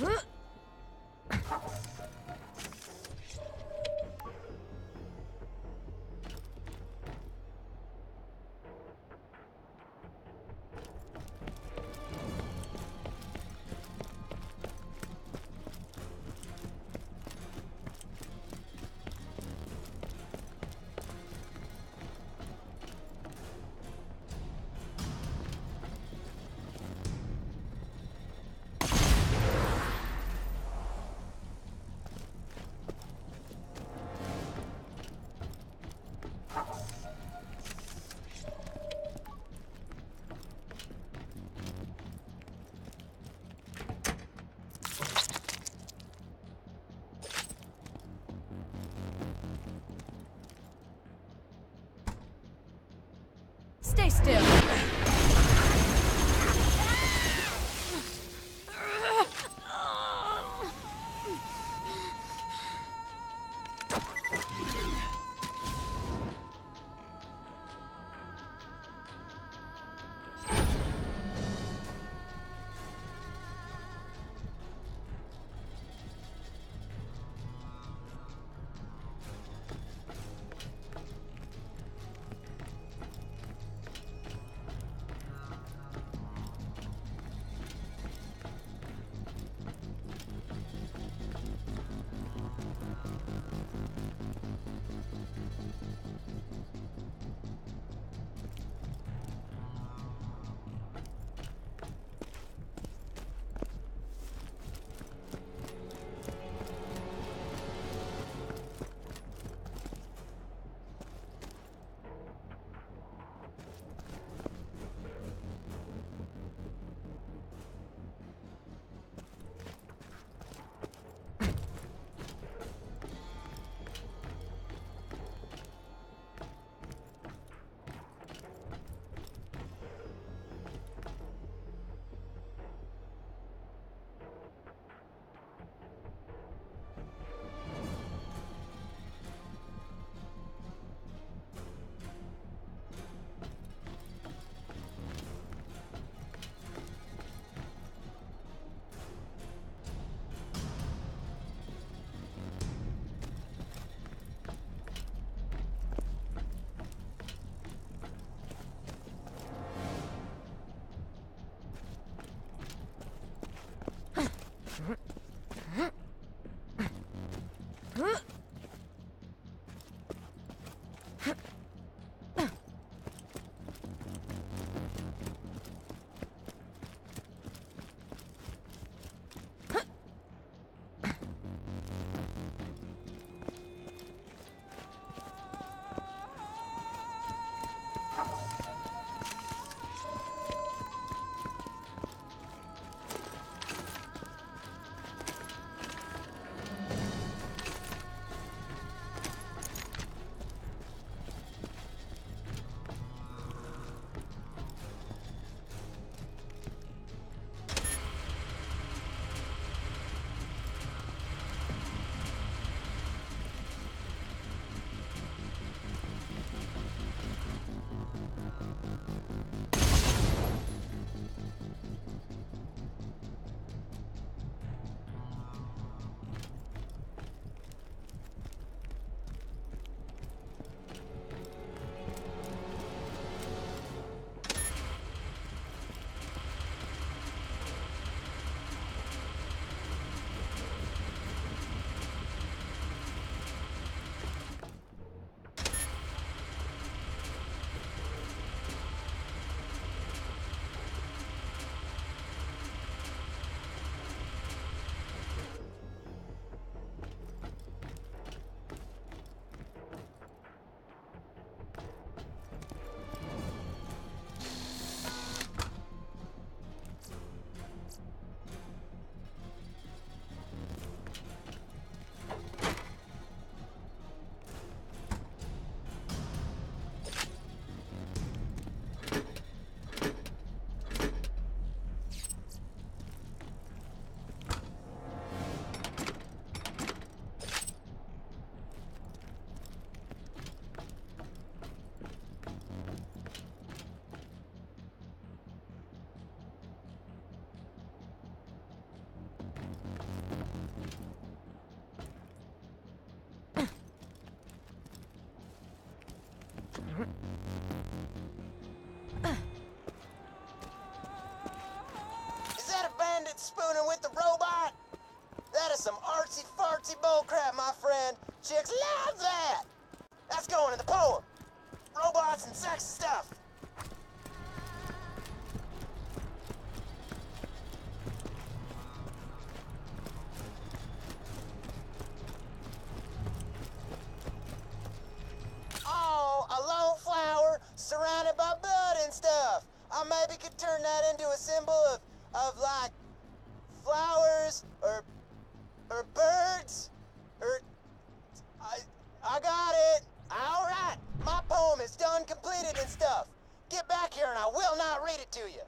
Stay still. All right. With the robot? That is some artsy fartsy bullcrap, my friend. Chicks love that. That's going in the poem. Robots and sex stuff. Oh, a lone flower surrounded by bud and stuff. I maybe could turn that into a symbol of, of like flowers or or birds or I I got it. All right, my poem is done, completed and stuff. Get back here and I will not read it to you.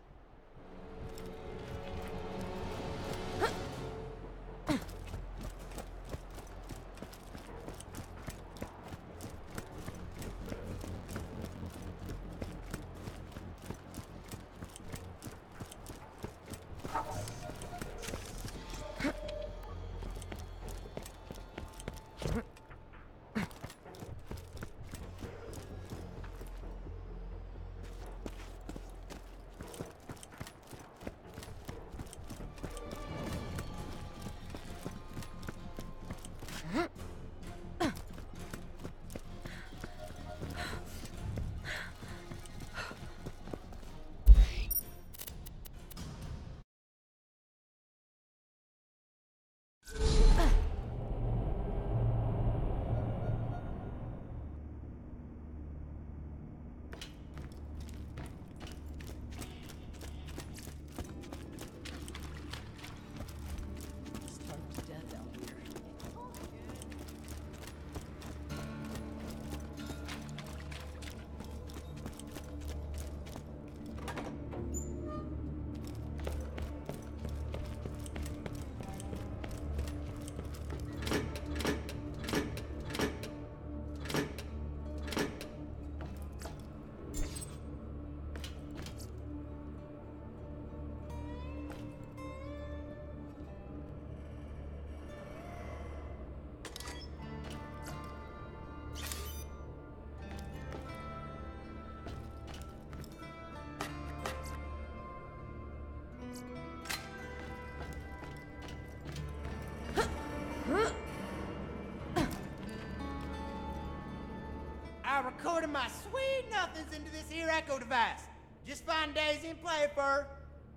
I recorded my sweet nothings into this here echo device. Just find Daisy and play it for her.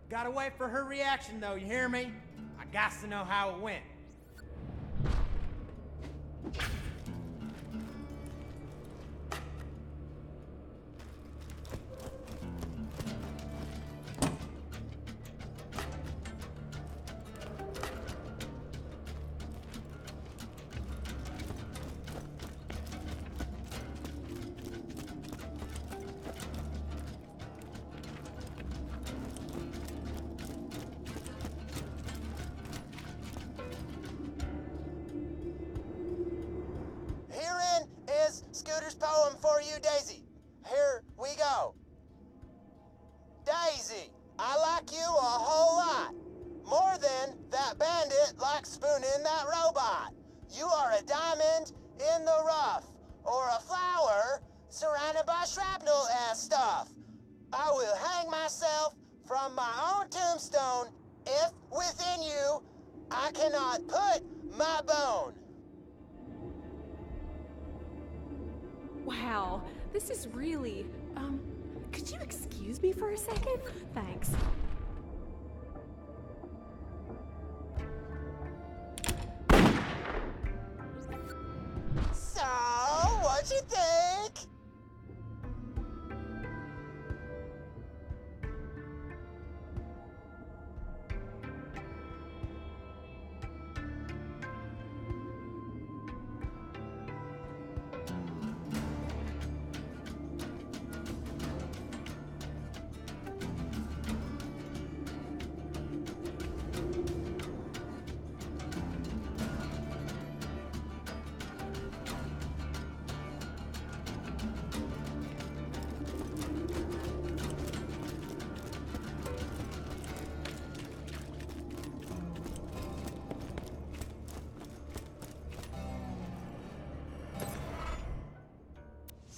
Gotta wait for her reaction though, you hear me? I got to know how it went. Scooter's poem for you, Daisy. Here we go. Daisy, I like you a whole lot. More than that bandit likes spooning that robot. You are a diamond in the rough, or a flower surrounded by shrapnel and stuff. I will hang myself from my own tombstone if within you I cannot put my bone. This is really. Um, could you excuse me for a second? Thanks.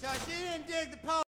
So she didn't dig the pole.